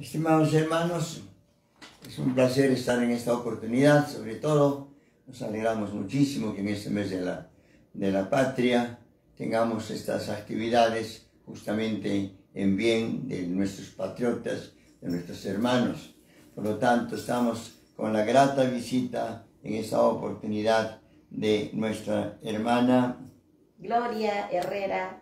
Estimados hermanos, es un placer estar en esta oportunidad, sobre todo nos alegramos muchísimo que en este mes de la, de la patria tengamos estas actividades justamente en bien de nuestros patriotas, de nuestros hermanos. Por lo tanto, estamos con la grata visita en esta oportunidad de nuestra hermana Gloria Herrera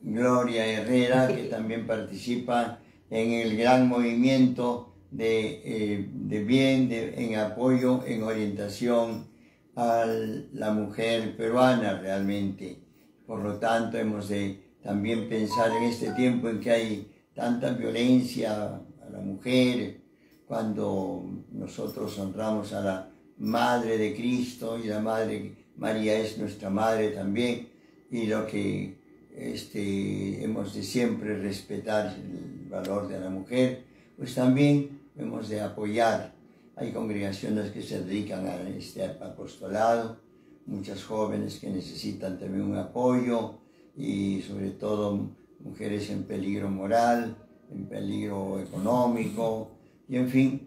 Gloria Herrera, que también participa en el gran movimiento de, eh, de bien, de, en apoyo, en orientación a la mujer peruana realmente. Por lo tanto, hemos de también pensar en este tiempo en que hay tanta violencia a la mujer, cuando nosotros honramos a la Madre de Cristo y la Madre María es nuestra Madre también, y lo que este, hemos de siempre respetar el valor de la mujer, pues también hemos de apoyar. Hay congregaciones que se dedican a este apostolado, muchas jóvenes que necesitan también un apoyo y sobre todo mujeres en peligro moral, en peligro económico y en fin,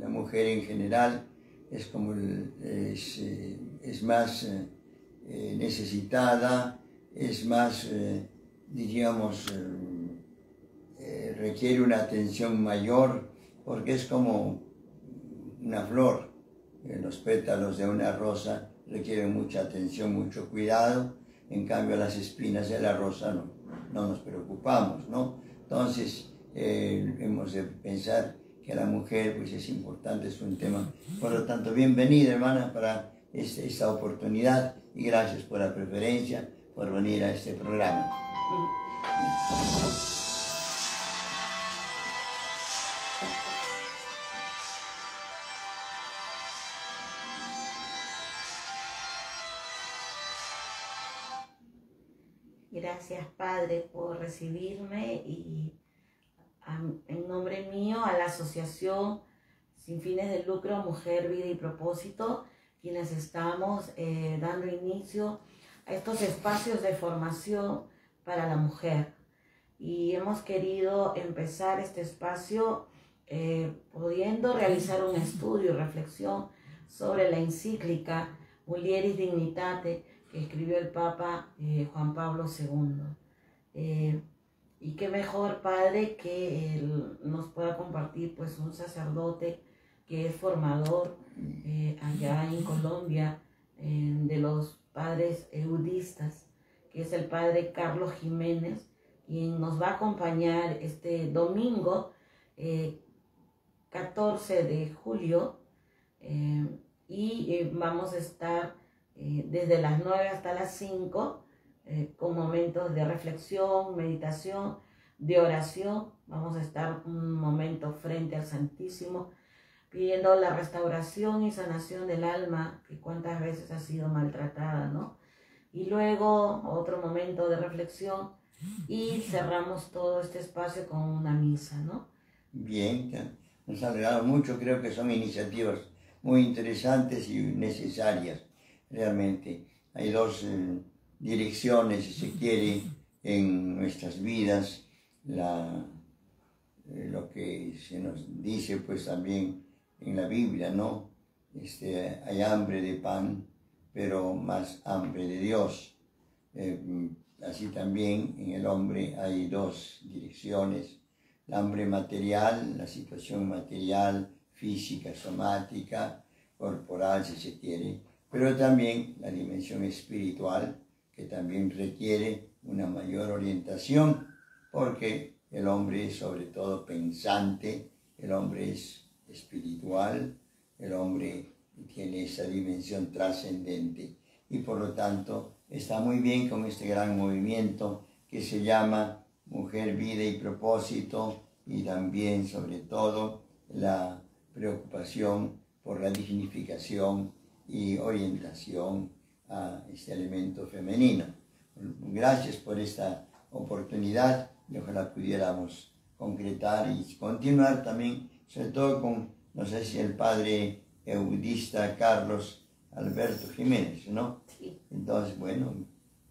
la mujer en general es como es, eh, es más eh, necesitada, es más, eh, diríamos, eh, requiere una atención mayor porque es como una flor. los pétalos de una rosa requieren mucha atención, mucho cuidado. En cambio, las espinas de la rosa no, no nos preocupamos, ¿no? Entonces, hemos de pensar que la mujer pues es importante, es un tema. Por lo tanto, bienvenida hermana para este, esta oportunidad y gracias por la preferencia, por venir a este programa. Gracias Padre por recibirme y en nombre mío a la Asociación Sin Fines de Lucro Mujer, Vida y Propósito, quienes estamos eh, dando inicio estos espacios de formación para la mujer. Y hemos querido empezar este espacio eh, pudiendo realizar un estudio y reflexión sobre la encíclica Mulieris Dignitate que escribió el Papa eh, Juan Pablo II. Eh, y qué mejor padre que él nos pueda compartir pues un sacerdote que es formador allá en Colombia de los padres eudistas, que es el padre Carlos Jiménez, quien nos va a acompañar este domingo 14 eh, de julio eh, y eh, vamos a estar desde las 9 hasta las 5 con momentos de reflexión, meditación, de oración. Vamos a estar un momento frente al Santísimo pidiendo la restauración y sanación del alma que cuántas veces ha sido maltratada, ¿no? Y luego otro momento de reflexión y cerramos todo este espacio con una misa, ¿no? Bien, nos ha alegrado mucho, creo que son iniciativas muy interesantes y necesarias, realmente. Hay dos eh, direcciones, si se quiere, en nuestras vidas, la, eh, lo que se nos dice pues también en la Biblia, ¿no? Este, hay hambre de pan, pero más hambre de Dios. Eh, así también en el hombre hay dos direcciones, el hambre material, la situación material, física, somática, corporal, si se quiere, pero también la dimensión espiritual, que también requiere una mayor orientación, porque el hombre es sobre todo pensante, el hombre es espiritual, el hombre tiene esa dimensión trascendente y por lo tanto está muy bien con este gran movimiento que se llama Mujer, Vida y Propósito y también sobre todo la preocupación por la dignificación y orientación a este elemento femenino. Gracias por esta oportunidad y ojalá pudiéramos concretar y continuar también sobre todo con, no sé si el padre eudista Carlos Alberto Jiménez, ¿no? Sí. Entonces, bueno,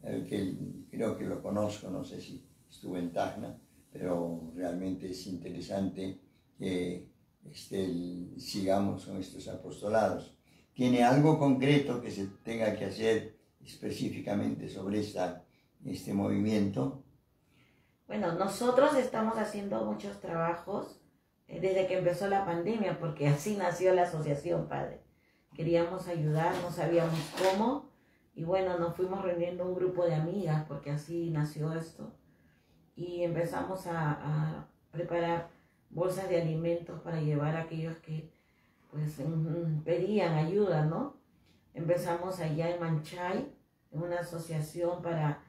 que creo que lo conozco, no sé si estuvo en Tacna, pero realmente es interesante que este, sigamos con estos apostolados. ¿Tiene algo concreto que se tenga que hacer específicamente sobre esta, este movimiento? Bueno, nosotros estamos haciendo muchos trabajos desde que empezó la pandemia, porque así nació la asociación, padre. Queríamos ayudar, no sabíamos cómo, y bueno, nos fuimos reuniendo un grupo de amigas, porque así nació esto, y empezamos a, a preparar bolsas de alimentos para llevar a aquellos que pues pedían ayuda, ¿no? Empezamos allá en Manchay, en una asociación para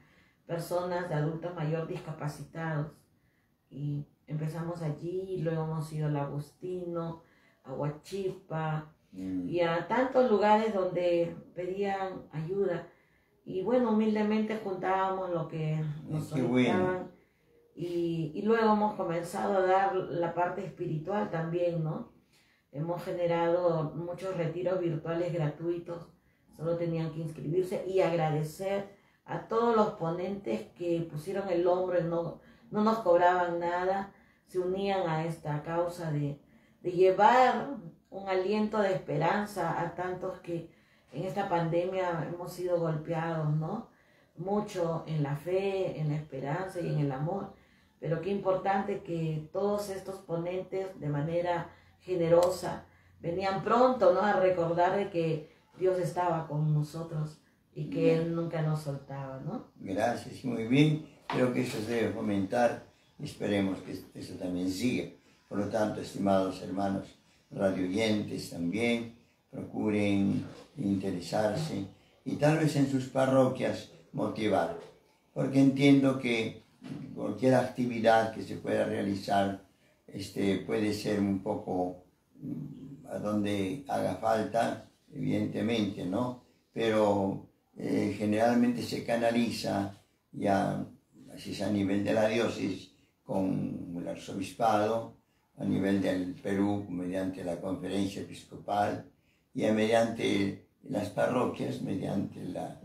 personas de adultos mayor discapacitados. Y empezamos allí, luego hemos ido al Agustino, a Huachipa mm. y a tantos lugares donde pedían ayuda. Y bueno, humildemente juntábamos lo que nos solicitaban. Y, y, luego hemos comenzado a dar la parte espiritual también, ¿no? Hemos generado muchos retiros virtuales gratuitos, solo tenían que inscribirse y agradecer a todos los ponentes que pusieron el hombro y no, no nos cobraban nada, se unían a esta causa de, de llevar un aliento de esperanza a tantos que en esta pandemia hemos sido golpeados, ¿no? Mucho en la fe, en la esperanza y en el amor. Pero qué importante que todos estos ponentes de manera generosa venían pronto, ¿no? A recordar de que Dios estaba con nosotros y que Él nunca nos soltaba, ¿no? Gracias, muy bien. Creo que eso se debe fomentar esperemos que eso también siga. Por lo tanto, estimados hermanos radioyentes también, procuren interesarse y tal vez en sus parroquias motivar, porque entiendo que cualquier actividad que se pueda realizar este, puede ser un poco mm, a donde haga falta, evidentemente, ¿no? Pero eh, generalmente se canaliza ya, así a nivel de la diócesis, con el arzobispado, a nivel del Perú, mediante la conferencia episcopal, y mediante las parroquias, mediante la,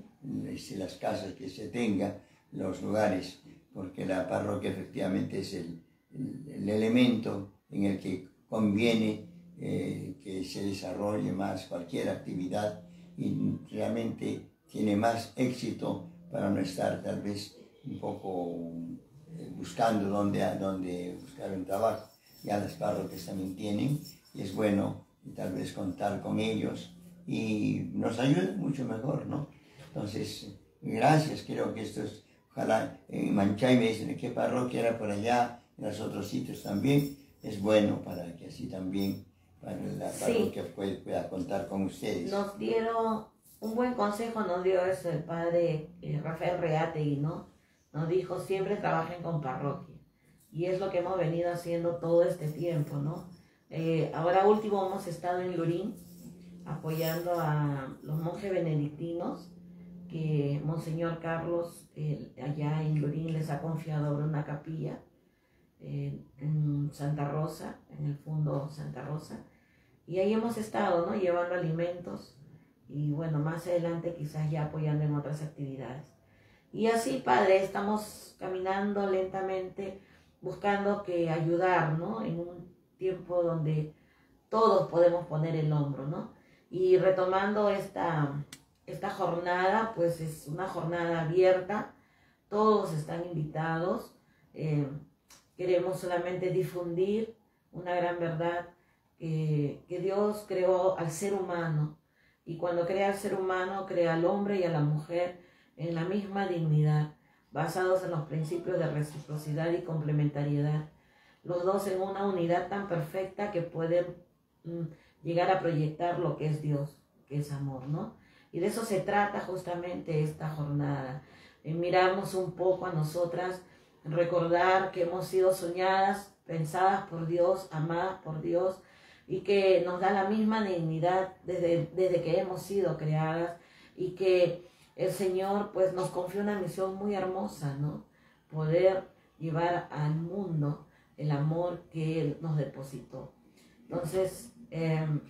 las casas que se tengan, los lugares, porque la parroquia efectivamente es el, el, elemento en el que conviene eh, que se desarrolle más cualquier actividad y realmente tiene más éxito para no estar tal vez un poco buscando dónde, dónde buscar un trabajo. Ya las parroquias también tienen y es bueno tal vez contar con ellos y nos ayuda mucho mejor, ¿no? Entonces, gracias, creo que esto es, ojalá en Manchay me dicen qué parroquia era por allá, en los otros sitios también, es bueno para que así también para la parroquia pueda, contar con ustedes. Nos dieron un buen consejo nos dio eso el padre eh, Rafael Reategui, ¿no? Nos dijo, siempre trabajen con parroquia. Y es lo que hemos venido haciendo todo este tiempo, ¿no? Eh, ahora último hemos estado en Lurín apoyando a los monjes benedictinos que Monseñor Carlos allá en Lurín les ha confiado ahora una capilla eh, en Santa Rosa, en el fondo Santa Rosa. Y ahí hemos estado, ¿no? Llevando alimentos y bueno, más adelante quizás ya apoyando en otras actividades. Y así, Padre, estamos caminando lentamente buscando que ayudar, ¿no? En un tiempo donde todos podemos poner el hombro, ¿no? Y retomando esta, esta jornada, pues es una jornada abierta, todos están invitados, eh, queremos solamente difundir una gran verdad, que Dios creó al ser humano y cuando crea al ser humano, crea al hombre y a la mujer en la misma dignidad, basados en los principios de reciprocidad y complementariedad, los dos en una unidad tan perfecta que pueden mm, llegar a proyectar lo que es Dios, que es amor, ¿no? Y de eso se trata justamente esta jornada. En mirarnos un poco a nosotras, recordar que hemos sido soñadas, pensadas por Dios, amadas por Dios, y que nos da la misma dignidad desde, desde que hemos sido creadas y que el Señor pues nos confió una misión muy hermosa, ¿no? Poder llevar al mundo el amor que Él nos depositó. Entonces, em,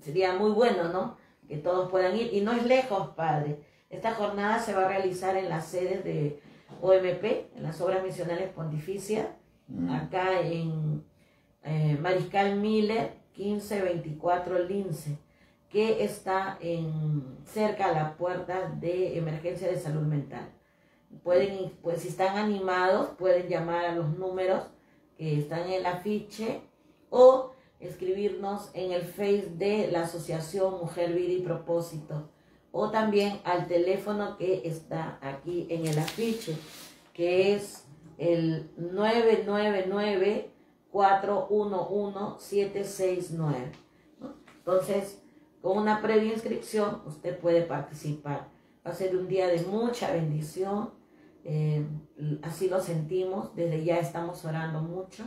sería muy bueno, ¿no? Que todos puedan ir. Y no es lejos, Padre. Esta jornada se va a realizar en las sedes de OMP, en las Obras Misionales Pontificias, Mm. acá en eh, Mariscal Miller, 1524 Lince, que está cerca a la puerta de emergencia de salud mental. Pueden, pues si están animados, pueden llamar a los números que están en el afiche o escribirnos en el Face de la Asociación Mujer Vida y Propósito o también al teléfono que está aquí en el afiche, que es el 999-411-769. ¿no? Entonces, con una previa inscripción, usted puede participar. Va a ser un día de mucha bendición. eh, así lo sentimos. Desde ya estamos orando mucho.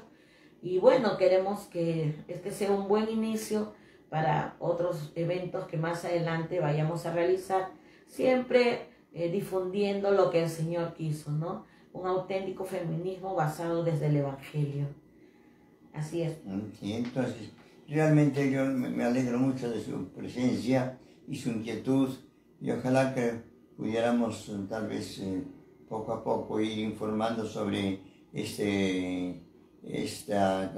Y bueno, queremos que este sea un buen inicio para otros eventos que más adelante vayamos a realizar. Siempre eh, difundiendo lo que el Señor quiso, ¿no? Un auténtico feminismo basado desde el Evangelio. Así es. Entonces, realmente yo me alegro mucho de su presencia y su inquietud y ojalá que pudiéramos eh, tal vez eh, poco a poco ir informando sobre este, esta,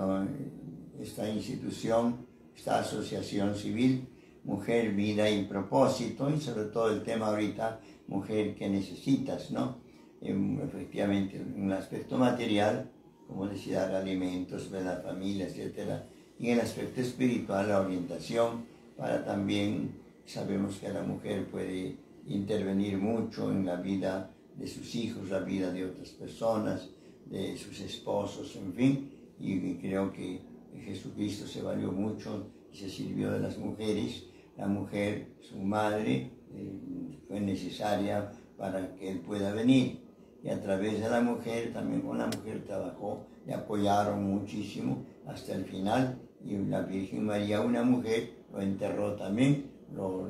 esta institución, esta asociación civil, Mujer, Vida y Propósito y sobre todo el tema ahorita, Mujer que necesitas, ¿no? Efectivamente, en el aspecto material, como decía, alimentos la familia, etcétera, y en el aspecto espiritual, la orientación, para también, sabemos que la mujer puede intervenir mucho en la vida de sus hijos, la vida de otras personas, de sus esposos, en fin, y creo que Jesucristo se valió mucho y se sirvió de las mujeres. La mujer, su madre, eh, fue necesaria para que él pueda venir. Y a través de la mujer, también con la mujer trabajó, le apoyaron muchísimo hasta el final. Y la Virgen María, una mujer, lo enterró también, lo,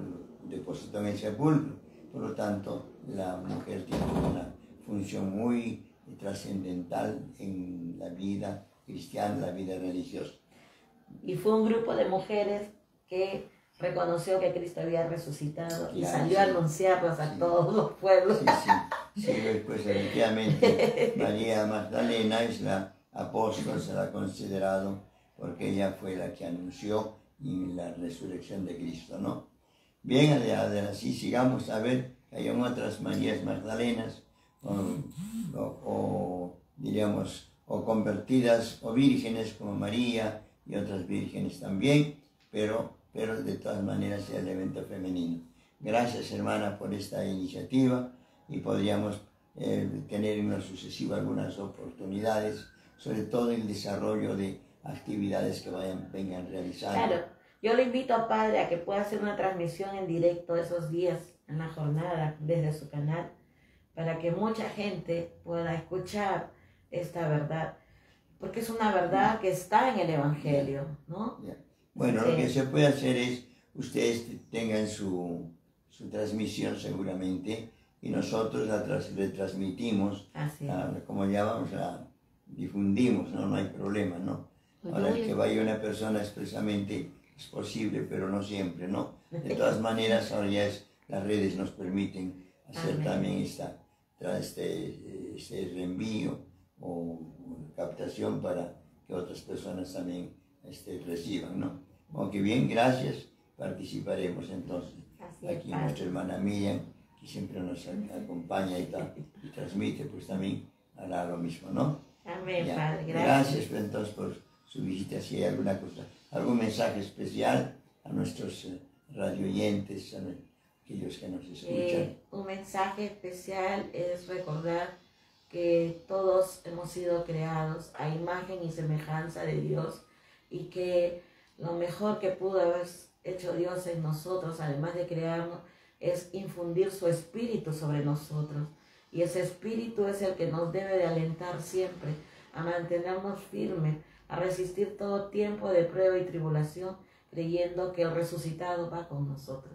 depositó en el sepulcro. Por lo tanto, la mujer tiene una función muy trascendental en la vida cristiana, la vida religiosa. Y fue un grupo de mujeres que reconoció que Cristo había resucitado y salió a sí. a Sí. todos los pueblos. Sí, sí, sí, pues efectivamente María Magdalena es la apóstol, se la ha considerado porque ella fue la que anunció la resurrección de Cristo, ¿no? Bien, así sigamos a ver hay otras Marías Magdalenas, o, o- diríamos, o convertidas o vírgenes como María y otras vírgenes también, pero, pero de todas maneras el elemento femenino. Gracias hermana por esta iniciativa y podríamos eh, tener en lo sucesivo algunas oportunidades, sobre todo el desarrollo de actividades que vayan, vengan realizando. Claro, yo le invito a Padre a que pueda hacer una transmisión en directo esos días en la jornada desde su canal para que mucha gente pueda escuchar esta verdad, porque es una verdad que está en el Evangelio, ¿no? Bueno, lo Sí. que se puede hacer es, ustedes tengan su, su transmisión seguramente y nosotros la tras- es. la- como llamamos, la difundimos, ¿no? No hay problema, ¿no? Ahora, el que vaya una persona expresamente es posible, pero no siempre, ¿no? De todas maneras, ahora ya es- las redes nos permiten hacer Amén. también esta, este, este reenvío o captación para que otras personas también este, reciban, ¿no? Aunque bien, gracias, participaremos entonces. Así es, Aquí Padre. nuestra hermana Miriam, que siempre nos acompaña y, ta- y transmite, pues también hará lo mismo, ¿no? Amén, Ya. Padre. Gracias, Gracias. pues, entonces por su visita, si hay alguna cosa, algún mensaje especial a nuestros eh, radioyentes, a aquellos que nos escuchan. Eh, un mensaje especial es recordar que todos hemos sido creados a imagen y semejanza de Dios y que lo mejor que pudo haber hecho Dios en nosotros, además de crearnos, es infundir su espíritu sobre nosotros. Y ese espíritu es el que nos debe de alentar siempre a mantenernos firmes, a resistir todo tiempo de prueba y tribulación, creyendo que el resucitado va con nosotros.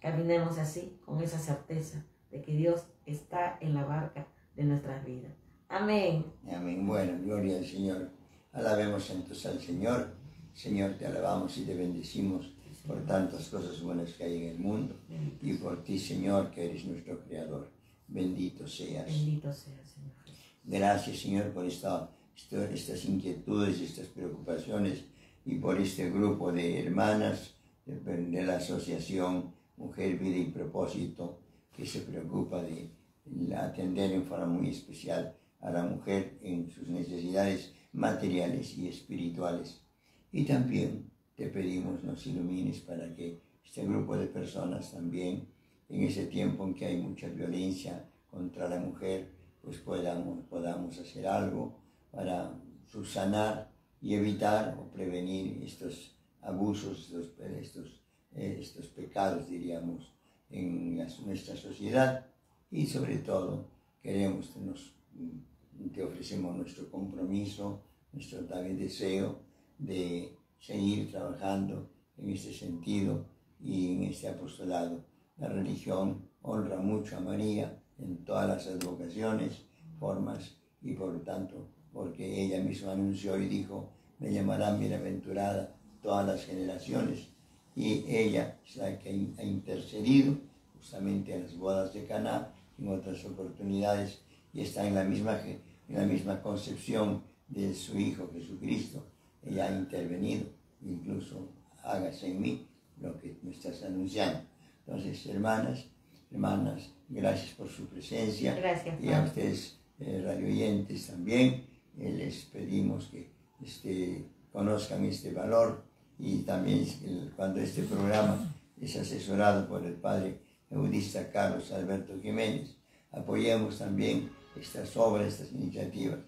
Caminemos así, con esa certeza de que Dios está en la barca de nuestras vidas. Amén. Amén. Bueno, gloria al Señor. Alabemos entonces al Señor. Señor, te alabamos y te bendecimos por tantas cosas buenas que hay en el mundo y por ti, Señor, que eres nuestro Creador. bendito seas. Bendito seas, Señor. Gracias, Señor, por esta, esta- estas inquietudes, estas preocupaciones y por este grupo de hermanas de, de la Asociación Mujer, Vida y Propósito que se preocupa de atender en forma muy especial a la mujer en sus necesidades materiales y espirituales. Y también te pedimos nos ilumines para que este grupo de personas también, en ese tiempo en que hay mucha violencia contra la mujer, pues podamos, podamos hacer algo para subsanar y evitar o prevenir estos abusos, estos, estos, eh, estos pecados, diríamos, en la- nuestra sociedad. Y sobre todo, queremos, que nos, te ofrecemos nuestro compromiso, nuestro también deseo de seguir trabajando en este sentido y en este apostolado. La religión honra mucho a María en todas las advocaciones, formas y por tanto, porque ella misma anunció y dijo, me llamarán bienaventurada todas las generaciones. Y ella es la que ha intercedido justamente en las bodas de Caná, en otras oportunidades, y está en la misma, en la misma concepción de su Hijo Jesucristo. Ella ha intervenido, incluso hágase en mí lo que me estás anunciando. Entonces, hermanas, hermanas, gracias por su presencia. Gracias, Y a ustedes, eh, radioyentes también, eh, les pedimos que este, conozcan este valor y también cuando este programa es asesorado por el Padre Eudista Carlos Alberto Jiménez, apoyemos también estas obras, estas iniciativas.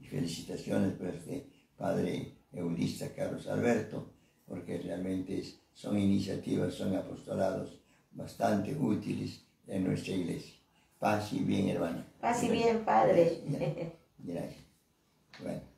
Y felicitaciones por este Padre Eudista Carlos Alberto, porque realmente son iniciativas, son apostolados bastante útiles en nuestra iglesia. Paz y bien, hermano. Paz y bien, Padre. Gracias. Right.